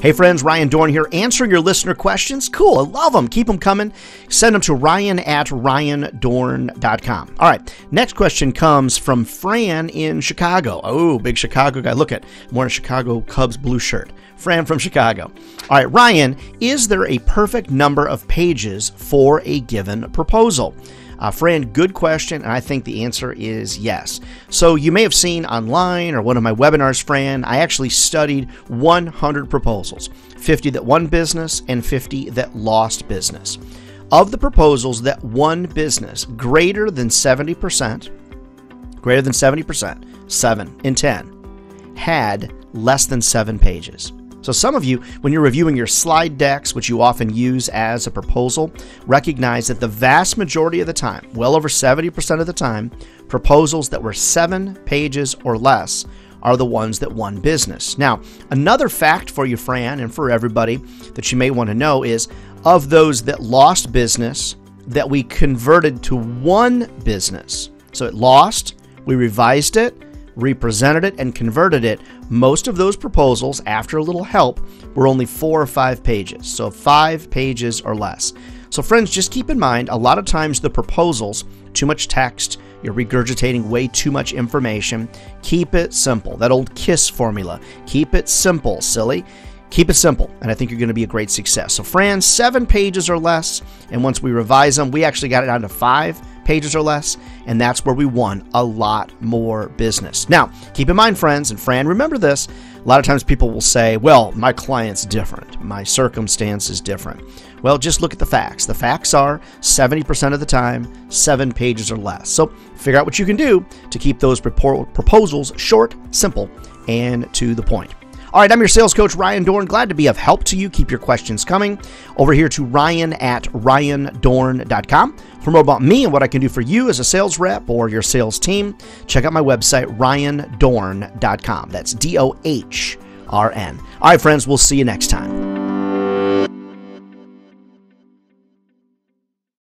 Hey friends, Ryan Dohrn here, answering your listener questions. Cool, I love them. Keep them coming. Send them to ryan at ryandohrn.com. All right, next question comes from Fran in Chicago. Oh, big Chicago guy. Look at, I'm wearing a Chicago Cubs blue shirt. Fran from Chicago. All right, Ryan, is there a perfect number of pages for a given proposal? Uh, Fran, good question, and I think the answer is yes. So, you may have seen online or one of my webinars, Fran, I actually studied 100 proposals 50 that won business and 50 that lost business. Of the proposals that won business, greater than 70%, greater than 70%, 7 in 10, had less than 7 pages. So, some of you, when you're reviewing your slide decks, which you often use as a proposal, recognize that the vast majority of the time, well over 70% of the time, proposals that were seven pages or less are the ones that won business. Now, another fact for you, Fran, and for everybody that you may want to know is of those that lost business, that we converted to one business. So it lost, we revised it, represented it, and converted it, most of those proposals, after a little help, were only four or five pages. So five pages or less. So, friends, just keep in mind a lot of times the proposals, too much text, you're regurgitating way too much information. Keep it simple. That old KISS formula. Keep it simple, silly. Keep it simple, and I think you're going to be a great success. So, Fran, seven pages or less, and once we revise them, we actually got it down to five pages or less, and that's where we won a lot more business. Now, keep in mind, friends, and Fran, remember this. A lot of times people will say, well, my client's different, my circumstance is different. Well, just look at the facts. The facts are 70% of the time, seven pages or less. So figure out what you can do to keep those proposals short, simple, and to the point. All right, I'm your sales coach, Ryan Dohrn. Glad to be of help to you. Keep your questions coming over here to ryan at ryandohrn.com. For more about me and what I can do for you as a sales rep or your sales team, check out my website, ryandohrn.com. That's D O H R N. All right, friends, we'll see you next time.